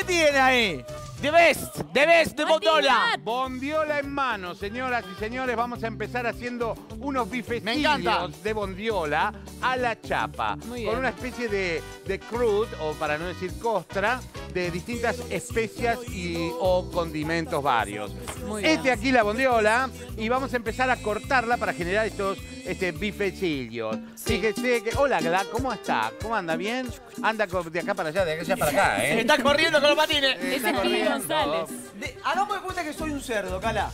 ¿Qué tiene ahí? The best, the best de Bondiola. Bondiola en mano, señoras y señores. Vamos a empezar haciendo unos Me bifecillos encanta. de bondiola a la chapa. Muy Con bien. una especie de, de crude, o para no decir costra, de distintas especias y, o condimentos varios. Muy bien. Este aquí la bondiola y vamos a empezar a cortarla para generar estos este, bifecillos. Fíjese que... Hola, Gla, ¿cómo está? ¿Cómo anda? ¿Bien? Anda de acá para allá, de allá para acá, ¿eh? Está corriendo con los patines. Ese es González. De- Hagamos de cuenta que soy un cerdo, Cala.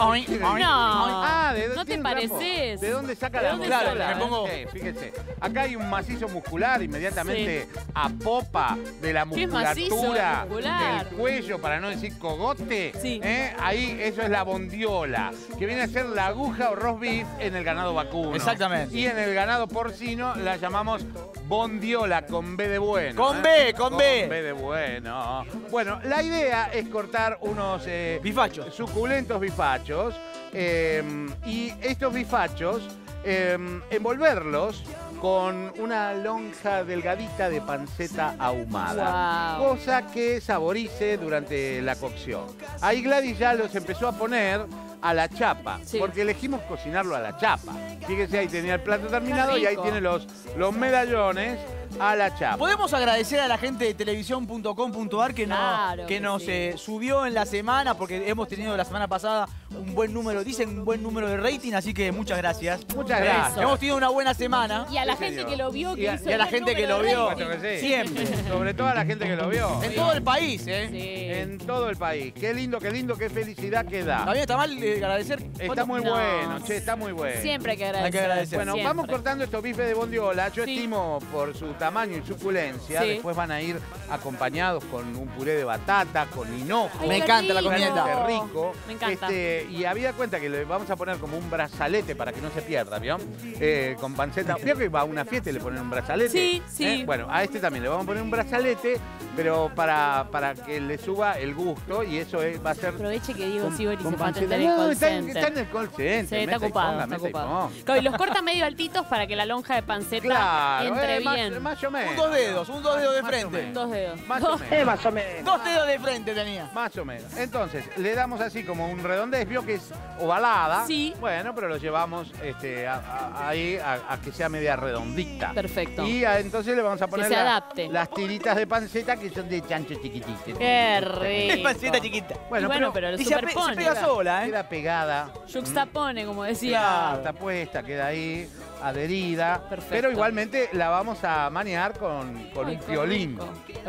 No, Ah, ¿de dónde no te un pareces. ¿De dónde saca ¿De la dónde? Claro, me pongo- Sí, fíjese. Acá hay un macizo muscular inmediatamente a popa de la ¿Qué es macizo, musculatura muscular? del cuello, para no decir cogote. Sí. ¿eh? Ahí eso es la bondiola, que viene a ser la aguja o roast beef en el ganado vacuno. Exactamente. Y en el ganado porcino la llamamos bondiola con B de bueno. Con ¿eh? B, con B. B de bueno. Bueno, la idea es cortar unos eh, Bifachos. suculentos bifachos eh, y estos bifachos eh, envolverlos con una lonja delgadita de panceta ahumada, cosa que saborice durante la cocción. Ahí Gladys ya los empezó a poner a la chapa, Sí. porque elegimos cocinarlo a la chapa. Fíjese, ahí tenía el plato terminado y ahí tiene los, los medallones a la chapa. Podemos agradecer a la gente de televisión.com.ar que, Claro nos, que que nos sí. eh, subió en la semana, porque hemos tenido la semana pasada un buen número, dicen un buen número de rating, así que muchas gracias. Muchas Eh, gracias. Hemos tenido una buena semana. Y a la gente que lo vio, que Y a- hizo y a la gente que lo vio. Siempre. Sobre todo a la gente que lo vio. En todo el país, ¿eh? Sí. En todo el país. Qué lindo, qué lindo, qué felicidad que da. También está mal eh, agradecer. Está muy No. bueno, che, está muy bueno. Siempre hay que agradecer. Hay que agradecer. Bueno, siempre. vamos cortando estos bifes de bondiola. Yo Sí. estimo por su tamaño y suculencia. Sí. Después van a ir acompañados con un puré de batata, con hinojo. Me encanta la. Qué rico. Me encanta. Este, y había cuenta que le vamos a poner como un brazalete para que no se pierda, ¿vio? Eh, con panceta. Vio que va a una fiesta y le ponen un brazalete. Sí, sí. ¿Eh? Bueno, a este también le vamos a poner un brazalete, pero para, para que le suba el gusto y eso es- va a ser. Aproveche que Diego Sibori se fue a panceta. atender el call está, en, center. está en el call center. Sí, está y ocupado, ponga, está y ocupado. y los corta medio altitos para que la lonja de panceta Claro, entre eh, más- bien. Más, o menos. Un dos dedos, un dos dedos de Más o frente. Dos dedos. Más o Dos- menos. Dos dedos de frente tenía. Más o menos. Entonces, le damos así como un redondez, vio que es ovalada. Sí. Bueno, pero lo llevamos este, a- a- ahí a, a que sea media redondita. Perfecto. Y a- entonces le vamos a poner se la- adapte. las tiritas de panceta que son de chancho chiquititos. Qué rico. Panceta chiquita. Y Bueno, bueno, pero pero, lo Y se, pega sola, ¿eh? queda pegada. Juxtapone, como decía. Claro. Está puesta, queda ahí adherida. Perfecto. Pero igualmente la vamos a manear con, con Ay, un piolín.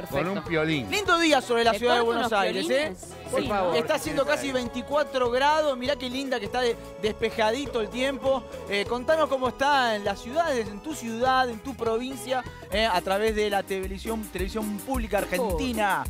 Con un piolín. Lindo día sobre la ¿Le ciudad de Buenos Aires, ¿eh? Por Sí. favor. Está haciendo casi 24 grados, mirá qué linda que está de- despejadito el tiempo. Eh, contanos cómo está en las ciudades, en tu ciudad, en tu provincia, eh, a través de la televisión, televisión pública argentina.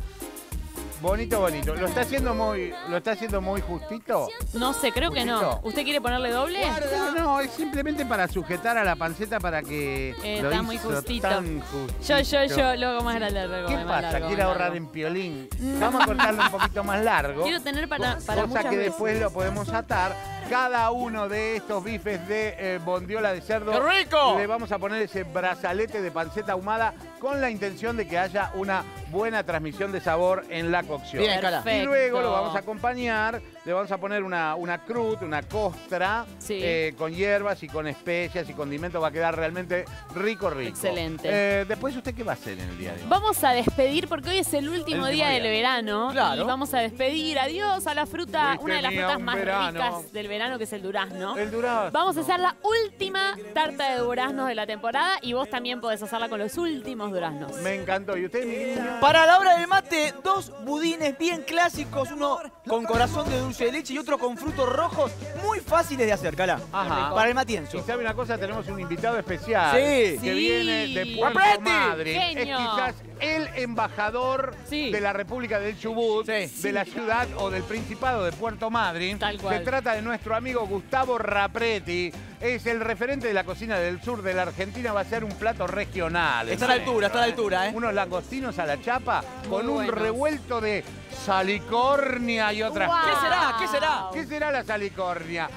Bonito, bonito. ¿Lo está haciendo muy, lo está haciendo muy justito? No sé, creo que no. ¿Usted quiere ponerle doble? No, no, es simplemente para sujetar a la panceta para que Eh, lo está muy justito. tan justito. Yo, yo, yo, luego más grande. luego ¿Qué más pasa? largo, ¿Quiere ahorrar largo. en piolín? Vamos a cortarlo un poquito más largo. Quiero tener para, para cosa que veces. después lo podemos atar. Cada uno de estos bifes de eh, bondiola de cerdo. ¡Qué rico! Le vamos a poner ese brazalete de panceta ahumada con la intención de que haya una buena transmisión de sabor en la cocción. Bien. Y luego lo vamos a acompañar, le vamos a poner una, una crut, una costra, Sí. eh, con hierbas y con especias y condimentos. Va a quedar realmente rico, rico. Excelente. Eh, después, ¿usted qué va a hacer en el día de hoy? Vamos a despedir porque hoy es el último El día, día. del verano Claro. y vamos a despedir. Adiós a la fruta, Hoy una de las frutas más verano. ricas del verano que es el durazno. El durazno. Vamos a hacer la última tarta de duraznos de la temporada y vos también podés hacerla con los últimos duraznos. Me encantó. ¿Y usted, mi niño? Para la hora del mate, dos budines bien clásicos, uno con corazón de dulce de leche y otro con frutos rojos, muy fáciles de hacer, Cala. Ajá. Para el Y matienzo. sabe una cosa, tenemos un invitado especial Sí. que Sí. viene de Puerto ¡Guapreti! Madryn. Es Genio. quizás el embajador Sí. de la República del Chubut, Sí. de la ciudad o del Principado de Puerto Madryn. Tal cual. Se trata de nuestro amigo Gustavo Rapretti. Es el referente de la cocina del sur de la Argentina. Va a ser un plato regional. Está a la altura, está a la altura, ¿eh? Unos langostinos a la chapa con un buenos. revuelto de salicornia y otras Guau. ¿Qué será? ¿Qué será? ¿Qué será la salicornia?